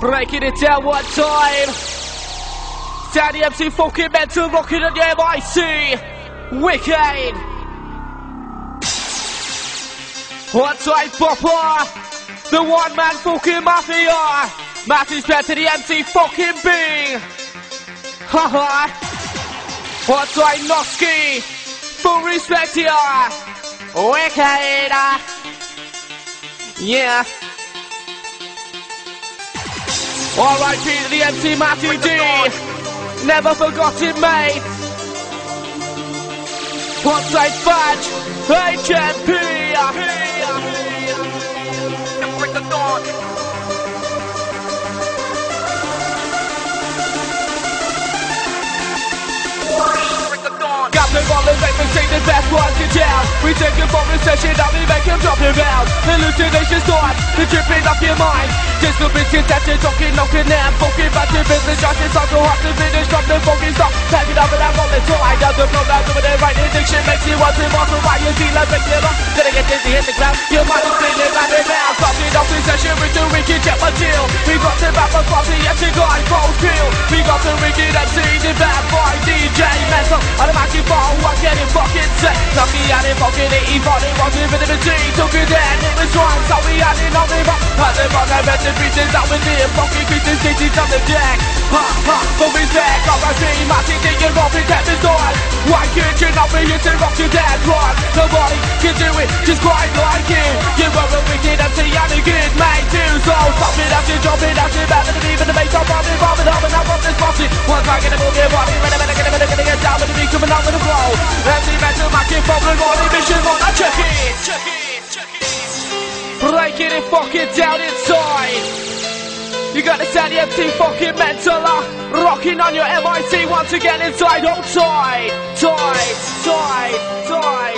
Breaking it down one time. Daddy MC fucking mental rocking on the MIC. Wicked. One time Popper. The one man fucking mafia. Matthews back to the MC fucking Bing. Haha. One time Noski. Full respect here. Wicked. Yeah. Alright, Peter the MC Matthew D. Never forgotten, mate. Once I badge, HMP. Break the dawn. Got the rollers, they can sing the best ones in town We take it from a session, now we make them drop it out Hallucination starts, the tripping off your mind bitches that you're talking, knocking them Fucking back to business, just it's hard to have to finish From the fucking stop, pack it up and I'm rolling So I got the flow, now doing it right Addiction makes you want to want to why you feel like breaking it up Gonna get dizzy, hit the ground, your mind is feeling like it now Starting off this session with the wicked jet chill We got the rapper party, yes you got it, full kill We got the wicked MC, the bad boy DJ Mental, I'm the fucking ball, I'm getting fucking sick Lucky I didn't fucking eat, he thought it was a bit of a G Took it it wrong, so we had it on the rock Had the rock, I read the pieces out with the fucking creatures, cases on the deck. Ha ha, but we back, R.I.P. Martin, think you're off, it kept his door Why can't you not be to rock your dad run? Nobody can do it, just quite like it You were a wicked MC and a good mate too. So stop it after jumping after better than even the bass I'm it it fucking down inside. You got Sandy MC fucking mental uh, Rocking on your MIC once again inside. Hold tight, tight, tight, tight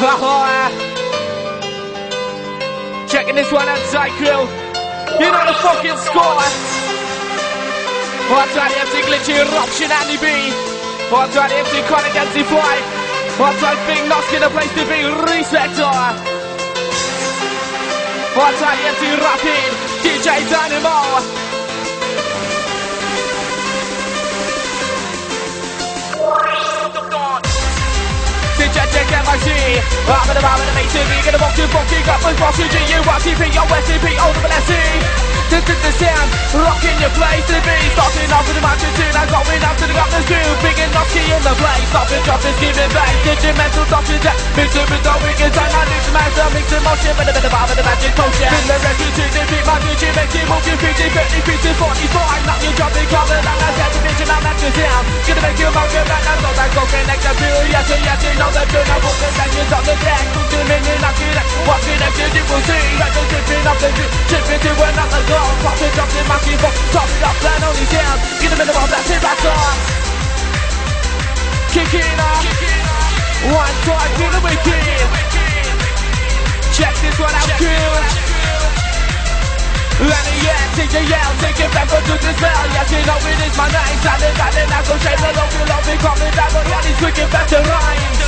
Haha Checking this one outside crew You know the fucking score. What's that MC glitchy eruption Andy B? What's that MC chronic empty fly? What's that thing not in a place to be Respector What's that MC Rapid DJ Dynamo. MIC I'm in the rhyme and the main TV you fucking got my boss G U R C P O S C P O double S E This is the sound Rocking your place to be. Starting off with the matching tune I'm going up to the government's crew Big and Nosky in the place. Stop and drop this giving back. Digimental doctor jack Mix it with the wicked dynamics Master mix in motion With a bit of vibe and the the record to the beat My DJ make you move your feet 30 feet to 44 I'm not your job They call it I'm not that division I'm not your sound Gonna make you motion And I'm not that go connect the feel Yes, yes, you know that you're not walking Back is on the deck Put and knock it out What's it next you will see Like a dripping up the drip Chipping to when I'm yeah, it take it back, but do this well Yes, you know it is my name Silent, silent, I go shame love, you love me Coming down, but yeah, these wicked back to rhymes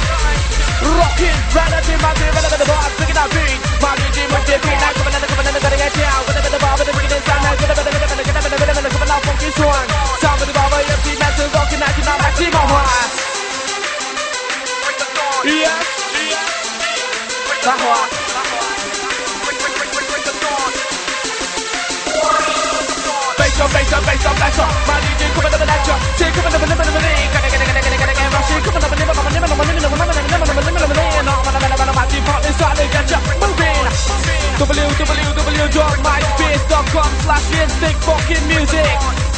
Rockin', right up in my beat, right up in the bar, picking out beat My DJ with the beat, now coming in, coming in, gonna get down With the bar, with the bringing it down, now up in the rhythm, get up in the rhythm, coming out funky swing Sound with the bar, empty mental, rockin', acting out, acting on high Yeah, that's what Bass bass bass and www.myspace.com slash instinct fucking music